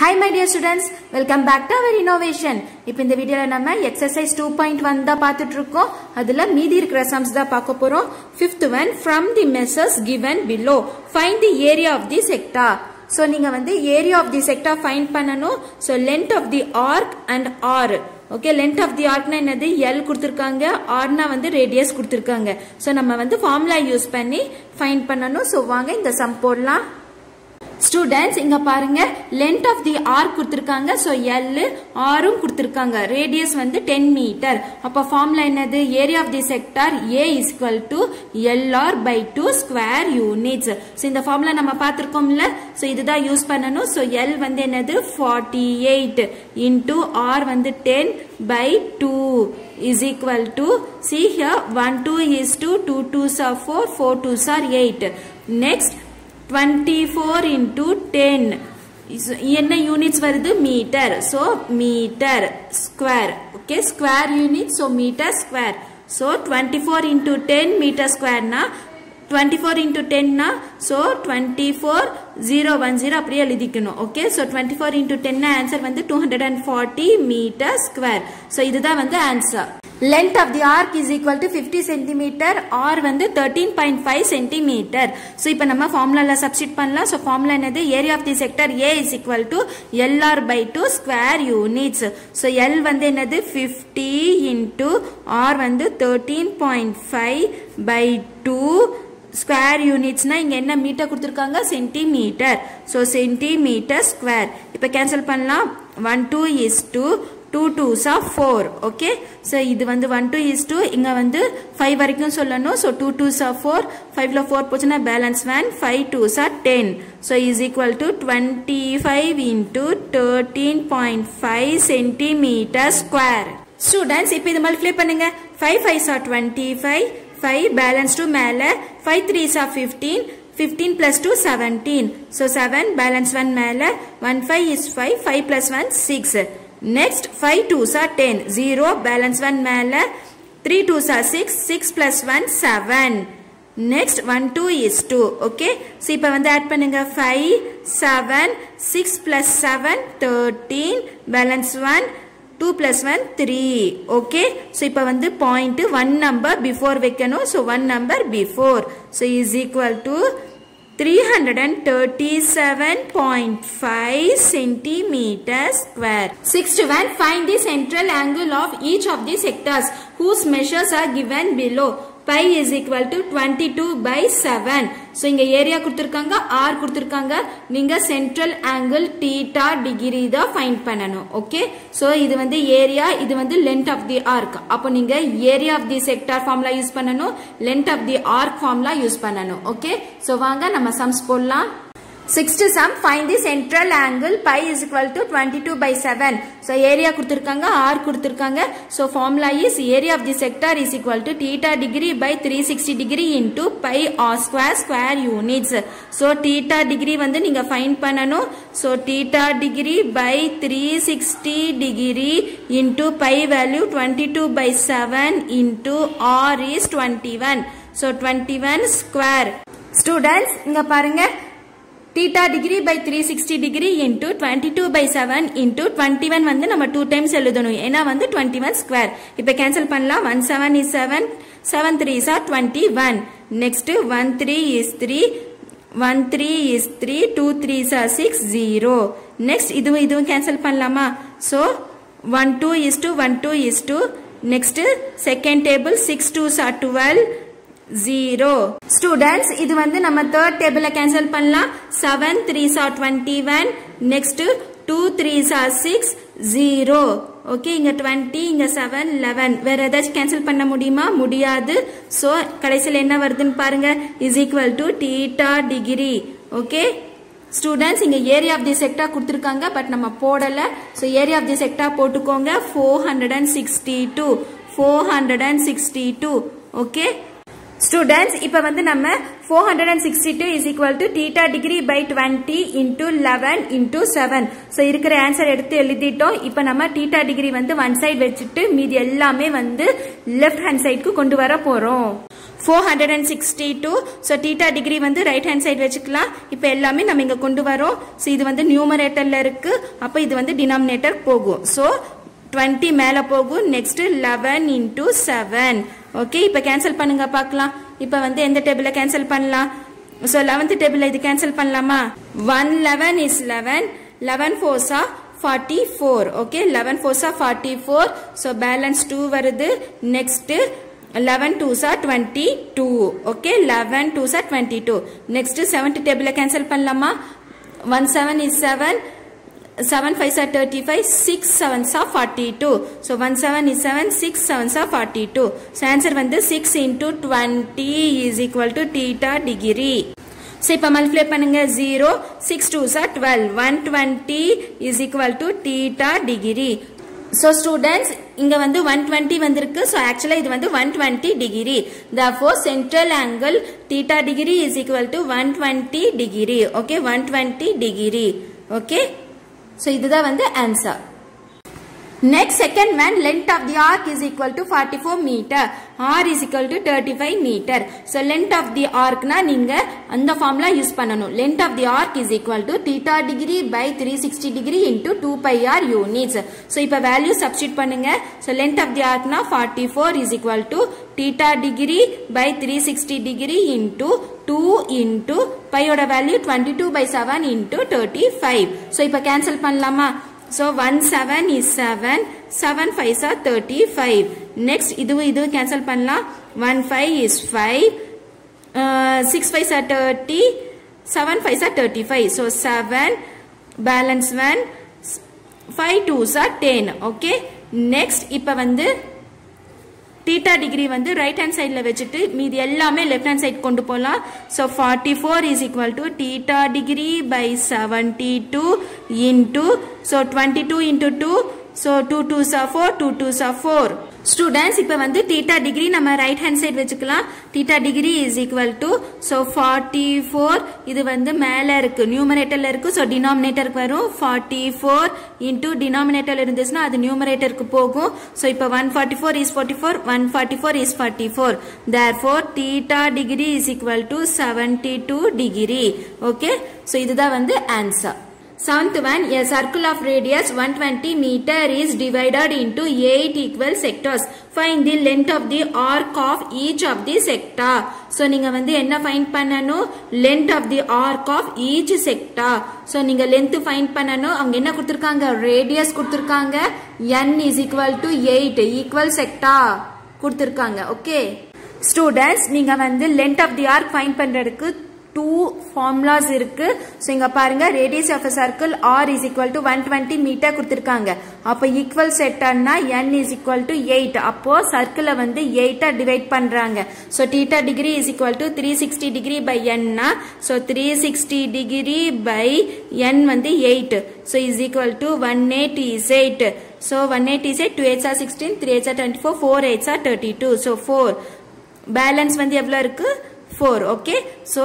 Hi my dear students welcome back to our innovation இப்போ இந்த வீடியோவில் நம்ம எக்ஸசைஸ் டூ பாயிண்ட் ஒன் தான் பார்த்துட்டு இருக்கோம். அதில் மீதி இருக்கிற சம்ஸ் தான் பார்க்க போகிறோம் fifth one from the measures given below find the area of the sector so நீங்கள் வந்து area of the sector find பண்ணணும். So length of the arc and R okay length of the ஆர்க்னா என்னது? L கொடுத்துருக்காங்க. ஆர்னா வந்து radius கொடுத்துருக்காங்க. So நம்ம வந்து formula use பண்ணி ஃபைண்ட் பண்ணணும். ஸோ வாங்க இந்த சம் போடலாம். ஸ்டூடெண்ட்ஸ் இங்க பாருங்க லென்த் ஆஃப் தி ஆர் கொடுத்திருக்காங்க. சோ எல் ஆரும் கொடுத்திருக்காங்க. ரேடியஸ் வந்து டென் மீட்டர் அப்ப ஃபார்ம்ல என்னது? Area of the sector A is equal to LR by two square units so இந்த ஃபார்ம்ல நம்ம பார்த்திருக்கோம்ல? ஸோ இதுதான் யூஸ் பண்ணணும். ஸோ எல் வந்து என்னது? ஃபார்ட்டி எயிட் இன்டூ ஆர் வந்து ten by two is equal to see here 1 2 is 2 2 2s are 4 4 2s are 8 next 24 into 10 is- என்ன units வருது? Metre so metre square okay square unit so metre square so twenty four into ten metre ஸ்கொயர்னா twenty four into டென்னா so twenty four zero one zero அப்படியே எழுதிக்கணும். Okay so twenty four into டென்னா answer வந்து two hundred and forty metre square so இதுதான் வந்து answer length of the arc is equal to fifty centimetre R வந்து thirteen point five centimetre so இப்போ நம்ம formulaல substitute பண்ணலாம். ஸோ formula என்னது? Area of the sector A is equal to LR by two square units. So L வந்து என்னது? Fifty into R வந்து thirteen point five by two square யூனிட்ஸ்னா இங்க என்ன மீட்டர் கொடுத்துருக்காங்க? சென்டிமீட்டர் ஸோ சென்டிமீட்டர் ஸ்கொயர் இப்போ cancel பண்ணலாம். One two is two two twos of four okay so இது வந்து ஒன் டூ இஸ் டூ இங்கே வந்து ஃபைவ் வரைக்கும் சொல்லணும். So two twos of four ஃபைவ்ல ஃபோர் போச்சுன்னா balance one five twos are ten so is equal to twenty five into thirteen point five centimetre square students இப்போ இது மல்டிப்ளை பண்ணுங்க. Five fives are twenty five five balance two மேலே five threes are fifteen 15 plus 2 17 so 7 balance 1 மேல 1 5 is 5 5 plus 1 6 Next, 5 2s are 10. 0, balance 1 mele. 3 2s are 6. 6 plus 1, 7. Next, 1 2 is 2. Okay. So, now add 5, 7, 6 plus 7, 13. Balance 1, 2 plus 1, 3. Okay. So, now the point 1 number before. we can So, 1 number before. So, is equal to 337.5 centimeters square. Sixth one, find the central angle of each of the sectors whose measures are given below. Pi is equal to twenty two by seven so இங்கே area கொடுத்துருக்காங்க R கொடுத்துருக்காங்க. நீங்கள் central angle theta degree தான் find பண்ணணும் okay so இது வந்து area இது வந்து லென்த் ஆஃப் தி ஆர்க் அப்போ நீங்கள் area of the sector formula use பண்ணணும் length of the arc formula use பண்ணணும் ஓகே ஸோ வாங்க நம்ம சம்ஸ் போடலாம். Sixth sum find the central angle pi is equal to twenty two by seven so area கொடுத்துருக்காங்க R கொடுத்துருக்காங்க. So formula is area of the sector is equal to theta degree by three sixty degree into pi R square square units so theta degree வந்து நீங்கள் find பண்ணணும். So theta degree by three sixty degree into pi value twenty two by seven into R is twenty one so twenty one square students இங்கே பாருங்கள் theta degree by three sixty degree into twenty two by seven into twenty one வந்து நம்ம two times எழுதணும். ஏன்னா வந்து twenty one square இப்போ cancel பண்ணலாம். One seven is seven seven three is are twenty one next one three is three one three is three two three is are six zero next இதுவும் இதுவும் cancel பண்ணலாமா? So one two is two one two is two next second table six two sir twelve zero students இது வந்து நம்ம third டேபிள்ல cancel பண்ணலாம். Seven three are twenty one next two three are six zero okay இங்கே twenty இங்கே seven eleven வேறு ஏதாச்சும் cancel பண்ண முடியுமா? முடியாது. ஸோ கடைசியில் என்ன வருதுன்னு பாருங்கள் is equal to theta degree okay students இங்கே ஏரியா ஆஃப் தி செக்டா கொடுத்துருக்காங்க பட் நம்ம போடலை. So area of the sector போட்டுக்கோங்க. Four hundred and sixty two four hundred and sixty two okay students இப்போ வந்து நம்ம four hundred and sixty two is equal to theta degree by twenty into eleven into seven so இருக்கிற answer எடுத்து எல்லித்திட்டோம். இப்போ நம்ம theta degree வந்து one side வச்சுட்டு மீதி எல்லாமே வந்து லெஃப்ட் ஹேண்ட் sideக்கு கொண்டு வர போரும். Four hundred and sixty so theta degree வந்து ரைட் ஹேண்ட் side வச்சுக்கலாம். இப்போ எல்லாமே நம்ம இங்கே கொண்டு வரோம். ஸோ இது வந்து நியூமரேட்டரில் இருக்கு. அப்போ இது வந்து denominator போகும். ஸோ டுவெண்ட்டி மேலே போகும். Next eleven into seven okay இப்போ கேன்சல் பண்ணுங்க பார்க்கலாம். இப்போ வந்து எந்த டேபிளில் கேன்சல் பண்ணலாம்? ஸோ லெவன்த் டேபிள் இது கேன்சல் பண்ணலாமா? One eleven is eleven eleven fours are forty four okay eleven fours are forty four so balance two வருது. Next eleven twos are twenty two okay eleven twos are twenty two next seventh டேபிளை cancel பண்ணலாமா? One seven is seven 7 5 are 35 6 7s are 42 so 1 7 is 7 6 7s are 42 so answer வந்து 6 into 20 is equal to theta degree. So இப்ப multiply பண்ணுங்க. 0 6 2s are 12 120 is equal to theta degree. So students இங்க வந்து one twenty வந்திருக்கு. So ஆக்சுவலா இது வந்து one twenty degree Thor central angle theta degree is equal to one twenty degree okay one twenty degree okay so இதுதான் வந்து answer Next second one length of the arc is equal to 44 meter r is equal to 35 meter so length of the arc na நீங்க அந்த formula use பண்ணனும். length of the arc is equal to theta degree by 360 degree into 2 pi r units so இப்ப value substitute பண்ணுங்க so length of the arc na 44 is equal to theta degree by 360 degree into 2 into pi ஓட value 22 by 7 into 35 so இப்ப cancel பண்ணலாமா So 1 7 is 7, 7 5s are 35. Next, இதுவும் இதுவும் cancel பண்ணலாம் 1 5 is 5, uh, 6 5s are 30, 7 5s are 35. So 7, balance 1, 5 2s are 10. Okay. Next, இப்ப வந்து theta degree வந்து right hand சைடில் வச்சுட்டு மீதி எல்லாமே லெஃப்ட் ஹேண்ட் சைட் கொண்டு போகலாம் so forty four is equal to theta degree by seventy two into so twenty two into two so two two சா ஃபோர் டூ டூ சா ஃபோர் ஸ்டூடெண்ட்ஸ் இப்போ வந்து தீட்டா டிகிரி நம்ம ரைட் ஹேண்ட் சைடு வச்சுக்கலாம். Theta degree is equal to so forty four இது வந்து மேலே இருக்கு. நியூமரேட்டர்ல இருக்கு ஸோ டினாமினேட்டருக்கு வரும். ஃபார்ட்டி ஃபோர் இன்டூ டினாமினேட்டர் இருந்துச்சுன்னா அது நியூமரேட்டருக்கு போகும். ஸோ இப்போ one forty four is forty four one forty four is forty four there four theta degree is equal to seventy two degree okay so இதுதான் வந்து answer Seventh one, a circle of radius 120 meter is divided into 8 equal sectors. Find the length of the arc of each of the sector. So, நீங்கள் வந்து என்ன find பண்ணணும்? Length of the arc of each sector. So, நீங்கள் length find பண்ணணும். அவங்க என்ன குட்திருக்காங்க? Radius குட்திருக்காங்க. n is equal to 8 equal sector குட்திருக்காங்க. Okay. Students, நீங்கள் வந்து length of the arc find பண்றதுக்கு டூ ஃபார்முலாஸ் இருக்கு. ஸோ இங்க பாருங்க radius of circle r is equal to one twenty meter கொடுத்துருக்காங்க. அப்போ equal செட்டர்னா n is equal to eight அப்போ சர்க்கிளை வந்து எயிட்டா டிவைட் பண்றாங்க. So theta degree is equal to three sixty degree by என்னா so three sixty degree by n வந்து eight so is equal to one eight is eight so one eight is eight two eights are sixteen three eights are twenty four four eights are thirty two so four balance வந்து எவ்வளோ இருக்கு? Four okay so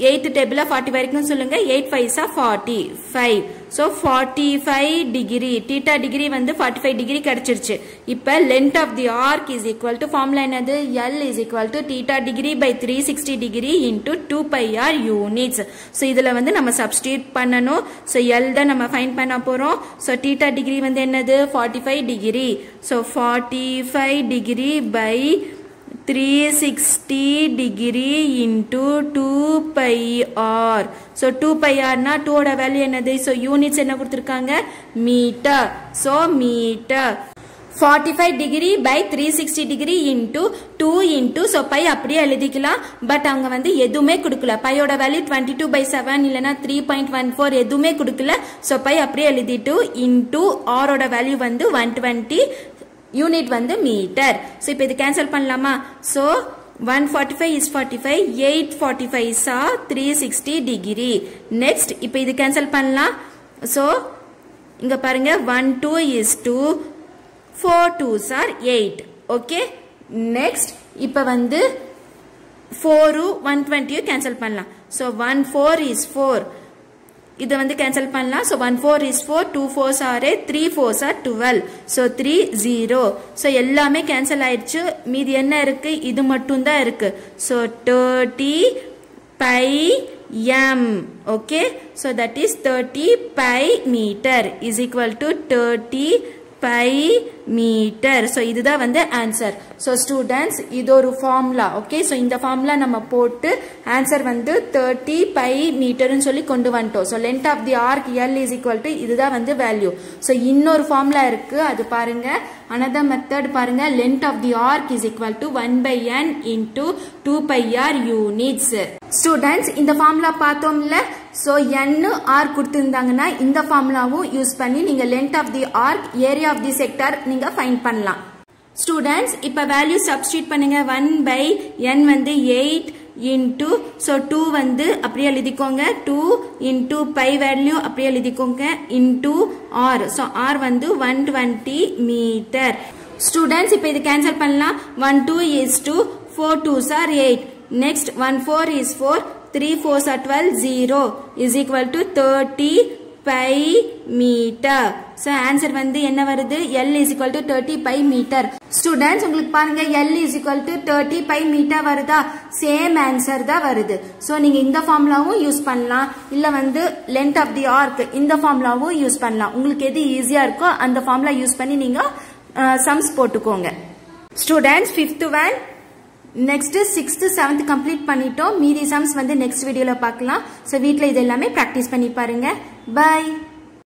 eighth table forty வரைக்கும் சொல்லுங்க eight fives are forty five so forty five degree theta degree வந்து forty five degree கிடைச்சிருச்சு இப்போ length of the arc is equal to formula என்னது l is equal to theta degree by three sixty degree into two pi r units so இதில் வந்து நம்ம substitute பண்ணணும் so L தான் நம்ம ஃபைன் பண்ண போகிறோம் ஸோ டீட்டா டிகிரி வந்து என்னது forty five degree so forty five degree by 360 degree into 2 pi r. So 2 pi r na 2 ஓட வேல்யூ என்னது so units என்ன கொடுத்திருக்காங்க meter. So meter. 45 degree by three sixty degree into two into so pi அப்படியே எழுதிக்கலாம் but அவங்க வந்து எதுவுமே கொடுக்கல பையோட value twenty two by seven இல்லைனா த்ரீ பாயிண்ட் ஒன் ஃபோர் எதுவுமே கொடுக்கல ஸோ பை அப்படியே எழுதிட்டு இன்டூ ஆரோட வேல்யூ வந்து ஒன் டுவெண்ட்டி யூனிட் வந்து மீட்டர் ஸோ இப்போ இது கேன்சல் பண்ணலாமா? So one forty five is forty five eight forty five சா த்ரீ சிக்ஸ்டி டிகிரி நெக்ஸ்ட் இப்போ இது கேன்சல் பண்ணலாம். ஸோ இங்கே பாருங்க one two is two four two sir eight okay next இப்போ வந்து ஃபோரு ஒன் டுவெண்ட்டியும் கேன்சல் பண்ணலாம். So one four is four இதை வந்து கேன்சல் பண்ணலாம். So one four is four two fours ஆறு three fours are twelve so three zero so எல்லாமே cancel ஆயிடுச்சு. மீதி என்ன இருக்குது இது மட்டும்தான் இருக்குது so thirty pi m. Okay? So that is 30 pi meter is equal to 30 pi meter so இதுதான் வந்து ஆன்சர் ஸோ ஸ்டூடெண்ட்ஸ் இது ஒரு ஃபார்முலா ஓகே ஸோ இந்த ஃபார்முலா நம்ம போட்டு ஆன்சர் வந்து தேர்ட்டி பை மீட்டர்னு சொல்லி கொண்டு வந்துட்டோம் so length of the arc l is equal to இதுதான் வந்து வேல்யூ ஸோ இன்னொரு ஃபார்முலா இருக்குது அது பாருங்கள் அனதர் மெத்தட் பாருங்க length of the arc is equal to one by n into two pi r units students இந்த ஃபார்முலா பார்த்தோம்ல so n r கொடுத்துருந்தாங்கன்னா இந்த ஃபார்முலாவும் யூஸ் பண்ணி நீங்கள் length of the arc area of the sector நீங்கள் find பண்ணலாம். ஸ்டூடெண்ட்ஸ் இப்போ வேல்யூ சப்ஸ்டியூட் பண்ணுங்க. ஒன் பை என் வந்து எயிட் இன்டூ ஸோ டூ வந்து அப்படியே எழுதிக்கோங்க. டூ இன்டூ பை வேல்யூ அப்படியே எழுதிக்கோங்க. இன்டூ ஆர் ஸோ ஆர் வந்து ஒன் டுவெண்ட்டி மீட்டர் ஸ்டூடெண்ட்ஸ் இப்போ இது கேன்சல் பண்ணலாம். One two is two four two sir eight next one four is four three 4s are twelve zero is equal to thirty pi meter so answer வந்து என்ன வருது l is equal to thirty pi meter students உங்களுக்கு பாருங்க l is equal to thirty pi meter வருதா same answer தான் வருது so நீங்கள் இந்த ஃபார்முலாவும் யூஸ் பண்ணலாம் இல்லை வந்து லென்த் ஆஃப் தி ஆர்க் இந்த ஃபார்முலாவும் யூஸ் பண்ணலாம் உங்களுக்கு எது ஈஸியாக இருக்கோ அந்த ஃபார்முலா யூஸ் பண்ணி நீங்கள் சம்ஸ் போட்டுக்கோங்க students fifth one next sixth seventh complete பண்ணிட்டோம். மீதி சம்ஸ் வந்து நெக்ஸ்ட் வீடியோவில் பார்க்கலாம். ஸோ வீட்டில் இது எல்லாமே ப்ராக்டிஸ் பண்ணி பாருங்க. பாய்